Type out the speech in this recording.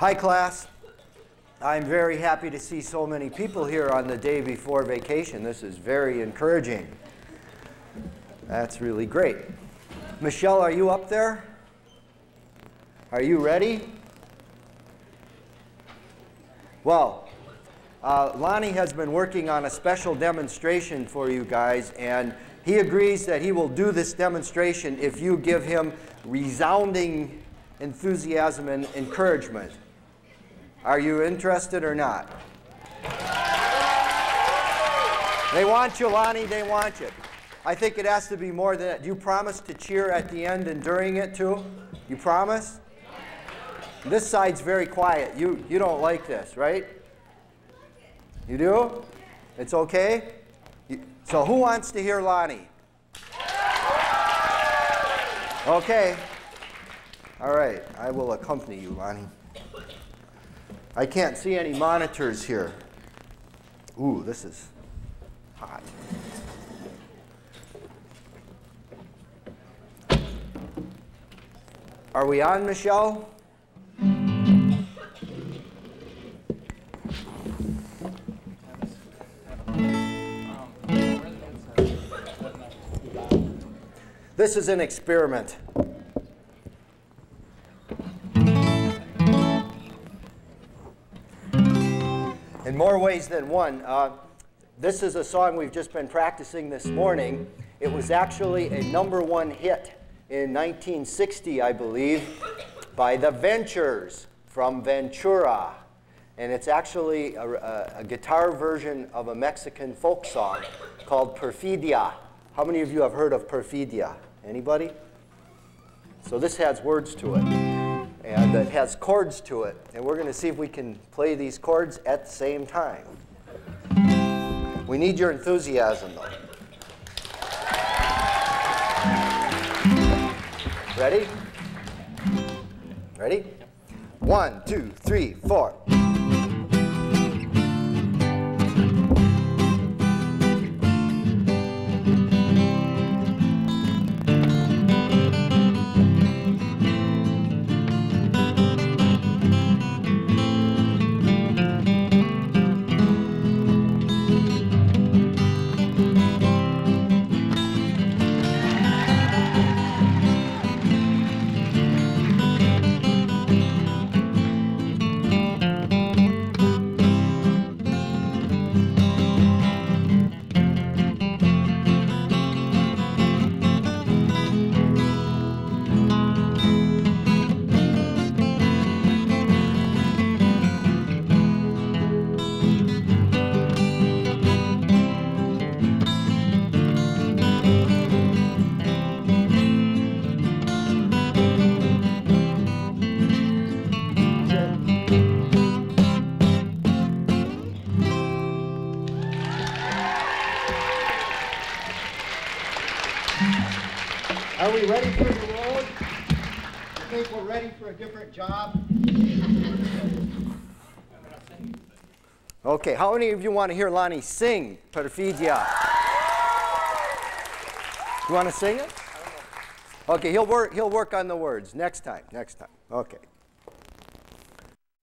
Hi, class. I'm very happy to see so many people here on the day before vacation. This is very encouraging. That's really great. Michelle, are you up there? Are you ready? Well, uh, Lonnie has been working on a special demonstration for you guys, and he agrees that he will do this demonstration if you give him resounding enthusiasm and encouragement. Are you interested or not? They want you, Lonnie, they want you. I think it has to be more than that. Do you promise to cheer at the end and during it too? You promise? This side's very quiet. You, you don't like this, right? You do? It's okay? You, so who wants to hear Lonnie? Okay. All right. I will accompany you, Lonnie. I can't see any monitors here. Ooh, this is hot. Are we on, Michelle? This is an experiment. In more ways than one. Uh, this is a song we've just been practicing this morning. It was actually a number one hit in 1960, I believe, by the Ventures from Ventura. And it's actually a, a, a guitar version of a Mexican folk song called Perfidia. How many of you have heard of Perfidia? Anybody? So this has words to it, and it has chords to it, and we're going to see if we can play these chords at the same time. We need your enthusiasm, though. Ready? Ready? One, two, three, four. Are we ready for the road? I think we're ready for a different job. Okay, how many of you want to hear Lonnie sing Perfidia? You want to sing it? Okay, he'll work, he'll work on the words next time, next time. Okay.